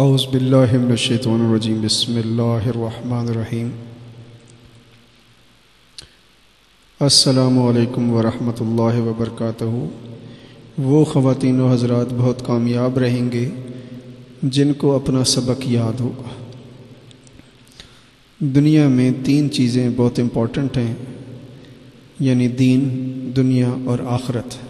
अउज़बिल्लिनशैतरजीम बसमीम असलकम वरहमल वबरक वो ख़वातीन हज़रात बहुत कामयाब रहेंगे, जिनको अपना सबक याद होगा। दुनिया में तीन चीज़ें बहुत इंपॉर्टेंट हैं, यानी दीन, दुनिया और आखरत।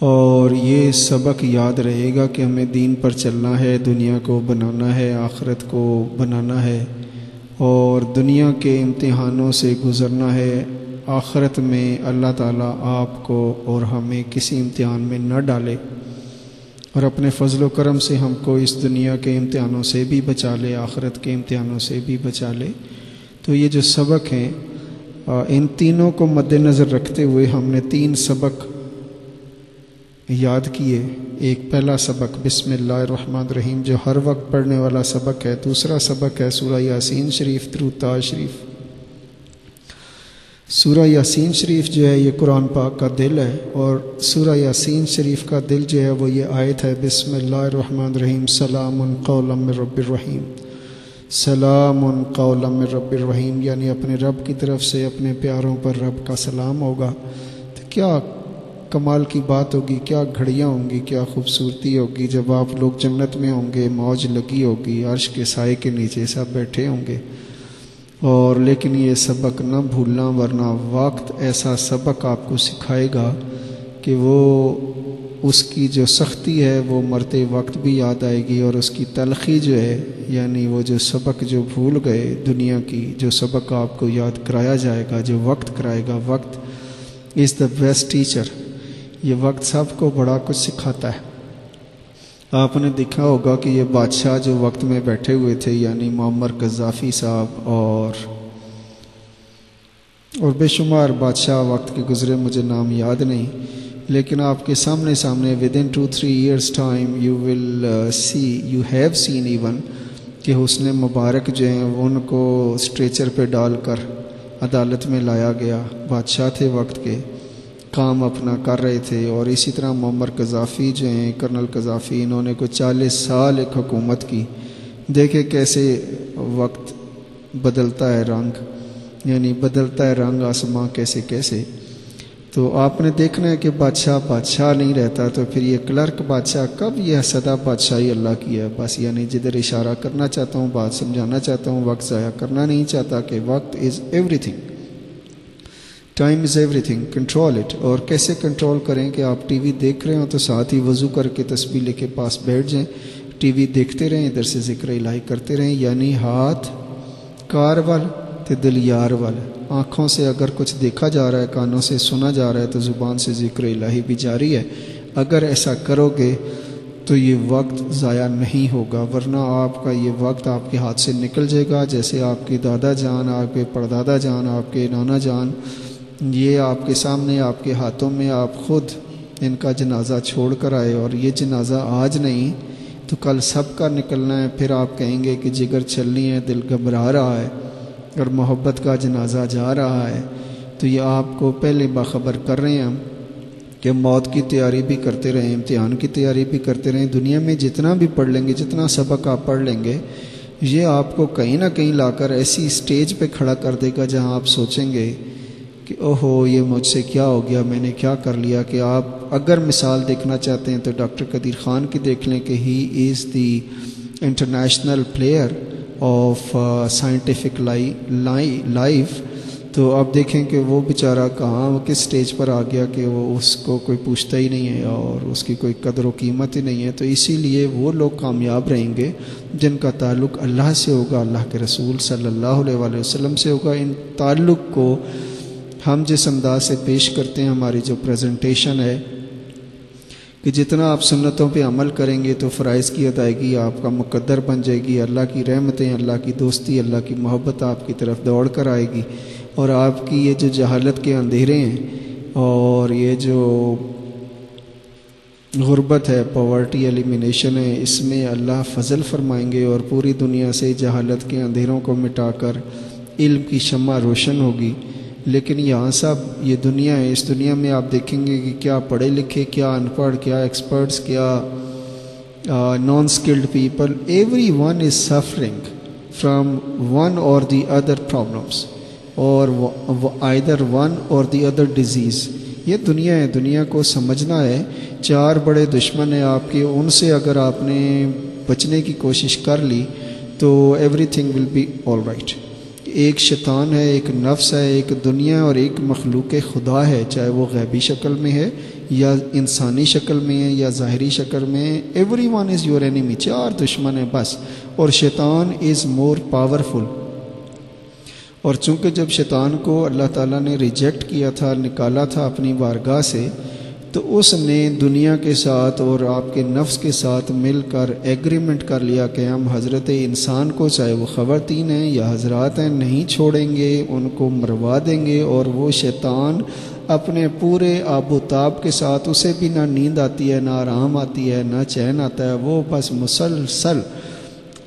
और ये सबक याद रहेगा कि हमें दीन पर चलना है, दुनिया को बनाना है, आखरत को बनाना है और दुनिया के इम्तिहानों से गुज़रना है। आखरत में अल्लाह ताला आपको और हमें किसी इम्तिहान में न डाले और अपने फ़जल करम से हमको इस दुनिया के इम्तिहानों से भी बचा ले, आखरत के इम्तिहानों से भी बचा ले। तो ये जो सबक हैं इन तीनों को मद्देनज़र रखते हुए हमने तीन सबक याद किए, एक पहला सबक बिसमान रहीम जो हर वक्त पढ़ने वाला सबक है, दूसरा सबक है सूरह यासीन शरीफ त्रुता शरीफ। सूरह यासीन शरीफ जो है, ये कुरान पाक का दिल है, और सूरह यासीन शरीफ का दिल जो है, वो ये आयत है, बिस्मिल्लाहिर्रहमानिर्रहीम सलाम कौलम रब्बिर्रहीम। सलाम कौलम रब्बिर्रहीम, यानी अपने रब की तरफ़ से, अपने प्यारों पर रब का सलाम होगा। तो क्या कमाल की बात होगी, क्या घड़ियाँ होंगी, क्या खूबसूरती होगी। जब आप लोग जन्नत में होंगे, मौज लगी होगी, अर्श के साय के नीचे सब बैठे होंगे। और लेकिन ये सबक न भूलना, वरना वक्त ऐसा सबक आपको सिखाएगा कि वो उसकी जो सख्ती है, वो मरते वक्त भी याद आएगी और उसकी तलखी जो है, यानी वो जो सबक जो भूल गए दुनिया की, जो सबक आपको याद कराया जाएगा, जो वक्त कराएगा, वक्त इज़ द बेस्ट टीचर ये वक्त सबको बड़ा कुछ सिखाता है। आपने देखा होगा कि ये बादशाह जो वक्त में बैठे हुए थे, यानी मोमर गजाफ़ी साहब और और बेशुमार बादशाह वक्त के गुज़रे, मुझे नाम याद नहीं, लेकिन आपके सामने सामने with in two three years time you will see you have seen even कि उसने मुबारक जो हैं, उनको स्ट्रेचर पे डालकर अदालत में लाया गया बादशाह थे वक्त के। काम अपना कर रहे थे और इसी तरह ममर कज़ाफ़ी जो हैं, कर्नल कज़ाफ़ी, इन्होंने कुछ चालीस साल एक हुकूमत की। देखे कैसे वक्त बदलता है रंग, यानी बदलता है रंग आसमां कैसे कैसे। तो आपने देखना है कि बादशाह बादशाह नहीं रहता तो फिर ये क्लर्क बादशाह, कब यह सदा बादशाही अल्लाह की है? बस यानी जिधर इशारा करना चाहता हूँ, बात समझाना चाहता हूँ, वक्त ज़ाया करना नहीं चाहता कि वक्त is everything time is everything control it और कैसे कंट्रोल करें कि आप टीवी देख रहे हो तो साथ ही वज़ू करके तस्वीर लेके पास बैठ जाएँ। टीवी देखते रहें, इधर से ज़िक्र इलाही करते रहें, यानी हाथ, कार वाल तो दिल यार वाल। आँखों से अगर कुछ देखा जा रहा है, कानों से सुना जा रहा है तो ज़ुबान से ज़िक्र इलाही भी जारी है। अगर ऐसा करोगे तो ये वक्त ज़ाया नहीं होगा, वरना आपका ये वक्त आपके हाथ से निकल जाएगा। जैसे आपके दादा जान, आपके परदादा जान, आपके नाना जान ये आपके सामने, आपके हाथों में आप खुद इनका जनाजा छोड़ कर आए और ये जनाजा आज नहीं तो कल सब का निकलना है। फिर आप कहेंगे कि जिगर चलनी है, दिल घबरा रहा है और मोहब्बत का जनाजा जा रहा है। तो ये आपको पहले बाखबर कर रहे हैं हम कि मौत की तैयारी भी करते रहें, इम्तहान की तैयारी भी करते रहें। दुनिया में जितना भी पढ़ लेंगे, जितना सबक आप पढ़ लेंगे, ये आपको कहीं ना कहीं लाकर ऐसी स्टेज पे खड़ा कर देगा जहाँ आप सोचेंगे कि, ओहो, ये मुझसे क्या हो गया? मैंने क्या कर लिया कि आप अगर मिसाल देखना चाहते हैं तो डॉक्टर कदीर ख़ान की देख लें कि he is the international player of scientific life तो आप देखें कि वो बेचारा कहाँ, किस स्टेज पर आ गया कि वो उसको कोई पूछता ही नहीं है और उसकी कोई कदर व कीमत ही नहीं है। तो इसीलिए वो लोग कामयाब रहेंगे, जिनका ताल्लुक़ अल्लाह से होगा, अल्लाह के रसूल सल्लल्लाहु अलैहि वसल्लम से होगा। इन ताल्लुक़ को हम जिस अंदाज से पेश करते हैं, हमारी जो प्रेजेंटेशन है, कि जितना आप सुन्नतों पे अमल करेंगे तो फ़राइज़ की अदायगी आपका मुकद्दर बन जाएगी। अल्लाह की रहमतें, अल्लाह की दोस्ती, अल्लाह की मोहब्बत आपकी तरफ़ दौड़ कर आएगी। और आपकी ये जो जहालत के अंधेरे हैं और ये जो गुर्बत है पॉवर्टी एलिमिनेशन है, इसमें अल्लाह फजल फरमाएँगे और पूरी दुनिया से जहालत के अंधेरों को मिटाकर इल्म की शमा रोशन होगी। लेकिन यहाँ सब ये दुनिया है इस दुनिया में आप देखेंगे कि क्या पढ़े लिखे क्या अनपढ़ क्या एक्सपर्ट्स क्या non skilled people, everyone is suffering from one or the other problems or either one और दी अदर डिज़ीज़ ये दुनिया है दुनिया को समझना है। चार बड़े दुश्मन हैं आपके उनसे अगर आपने बचने की कोशिश कर ली तो everything will be all right एक शैतान है, एक नफ्स है, एक दुनिया और एक मखलूक खुदा है, चाहे वो गैबी शक्ल में है या इंसानी शक्ल में है या ज़ाहरी शक्ल में है everyone is your enemy चार दुश्मन है बस, और शैतान इज़ मोर पावरफुल और चूँकि जब शैतान को अल्लाह ताला ने रिजेक्ट किया था, निकाला था अपनी बारगाह से तो उसने दुनिया के साथ और आपके नफ्स के साथ मिलकर एग्रीमेंट कर लिया कि हम हज़रत इंसान को, चाहे वो ख़वातीन हैं या हजरात हैं, नहीं छोड़ेंगे, उनको मरवा देंगे और वो शैतान अपने पूरे आबोताब के साथ, उसे भी ना नींद आती है, ना आराम आती है, ना चैन आता है, वो बस मुसलसल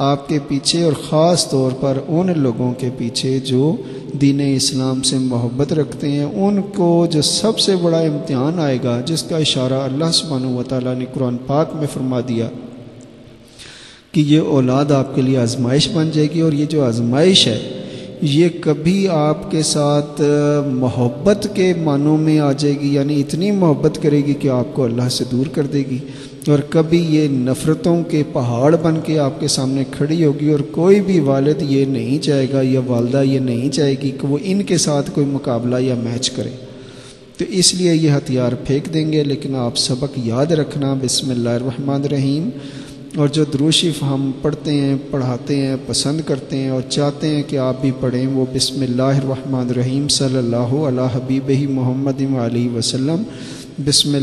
आपके पीछे और ख़ास तौर पर उन लोगों के पीछे जो दीन इस्लाम से मोहब्बत रखते हैं, उनको जो सबसे बड़ा इम्तहान आएगा, जिसका इशारा अल्लाह सुबहान व ने कुरान पाक में फरमा दिया, कि ये औलाद आपके लिए आजमाइश बन जाएगी। और ये जो आजमाइश है, ये कभी आपके साथ मोहब्बत के मानों में आ जाएगी, यानी इतनी मोहब्बत करेगी कि आपको अल्लाह से दूर कर देगी। और कभी ये नफ़रतों के पहाड़ बन के आपके सामने खड़ी होगी और कोई भी वालद ये नहीं चाहेगा या वालदा ये नहीं चाहेगी कि वो इनके साथ कोई मुकाबला या मैच करे। तो इसलिए ये हथियार फेंक देंगे, लेकिन आप सबक याद रखना बिसमीम और जो द्रोशिफ हम पढ़ते हैं, पढ़ाते हैं, पसंद करते हैं और चाहते हैं कि आप भी पढ़ें, वो बिसमीम सल्लल्लाहु अला हबीब ही मोहम्मद वसल्लम। बिसमीम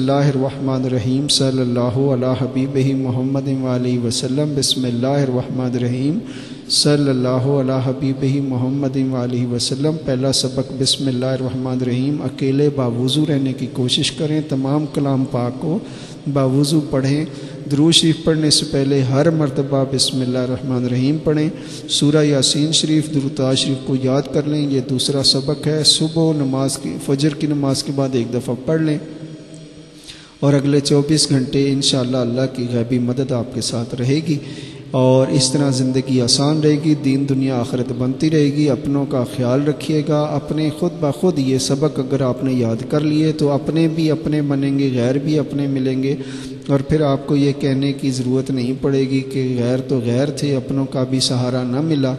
अला हबीब मोहम्मद वसल्लम बिसमीम सल्लल्लाहु अला हबीब मोहम्मद वसल्लम। पहला सबक बिसमीम अकेले बावजू रहने की कोशिश करें। तमाम कलाम पाक को बावजू पढ़ें। दरू शरीफ पढ़ने से पहले हर मरतबा बिसमीम पढ़ें। सूरा यासीन शरीफ दरुता शरीफ को याद कर लें। ये दूसरा सबक है, सुबह नमाज़ की, फजर की नमाज़ के बाद एक दफ़ा पढ़ लें। और अगले 24 घंटे इन अल्लाह की गैबी मदद आपके साथ रहेगी। और इस तरह ज़िंदगी आसान रहेगी, दीन दुनिया आखिरत बनती रहेगी। अपनों का ख्याल रखिएगा, अपने खुद ब खुद ये सबक अगर आपने याद कर लिए तो अपने भी अपने बनेंगे, गैर भी अपने मिलेंगे। और फिर आपको ये कहने की ज़रूरत नहीं पड़ेगी कि गैर तो गैर थे, अपनों का भी सहारा न मिला।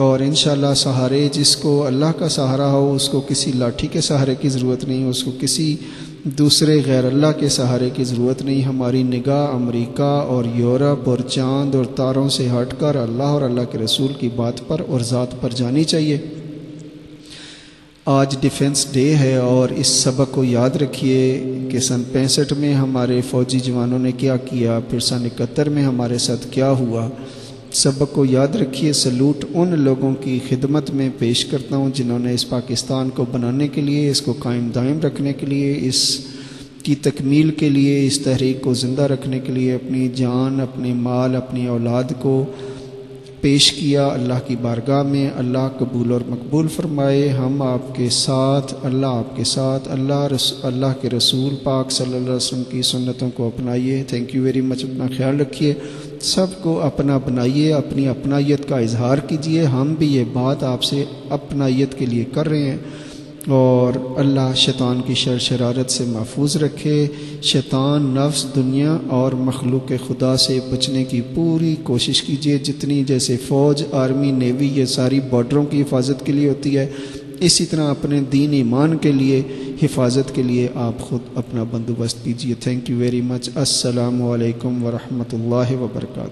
और इन सहारे जिसको अल्लाह का सहारा हो, उसको किसी लाठी के सहारे की ज़रूरत नहीं, उसको किसी दूसरे गैर अल्लाह के सहारे की ज़रूरत नहीं। हमारी निगाह अमेरिका और यूरोप और चाँद और तारों से हटकर अल्लाह और अल्लाह के रसूल की बात पर और ज़ात पर जानी चाहिए। आज डिफेंस डे है और इस सबक को याद रखिए कि सन पैंसठ में हमारे फ़ौजी जवानों ने क्या किया, फिर सन इकहत्तर में हमारे साथ क्या हुआ। सबक को याद रखिए, सलूट उन लोगों की खिदमत में पेश करता हूँ जिन्होंने इस पाकिस्तान को बनाने के लिए, इसको कायम दायम रखने के लिए, इस की तकमील के लिए, इस तहरीक को ज़िंदा रखने के लिए अपनी जान, अपने माल, अपनी औलाद को पेश किया अल्लाह की बारगाह में। अल्लाह कबूल और मकबूल फरमाए, हम आपके साथ, अल्लाह आपके साथ, अल्लाह अल्लाह के रसूल पाक सल्लल्लाहु अलैहि वसल्लम की सुन्नतों को अपनाइए। थैंक यू वेरी मच अपना ख्याल रखिए। सबको अपना बनाइए अपनी अपनाइत का इजहार कीजिए। हम भी ये बात आपसे अपनाइत के लिए कर रहे हैं। और अल्लाह शैतान की शर शरारत से महफूज रखे। शैतान नफ्स, दुनिया और मखलूक खुदा से बचने की पूरी कोशिश कीजिए। जितनी जैसे फ़ौज, आर्मी, नेवी, ये सारी बॉर्डरों की हिफाजत के लिए होती है, इसी तरह अपने दीन ईमान के लिए, हिफाजत के लिए आप ख़ुद अपना बंदोबस्त कीजिए। थैंक यू वेरी मच असलकम वरहमल वर्का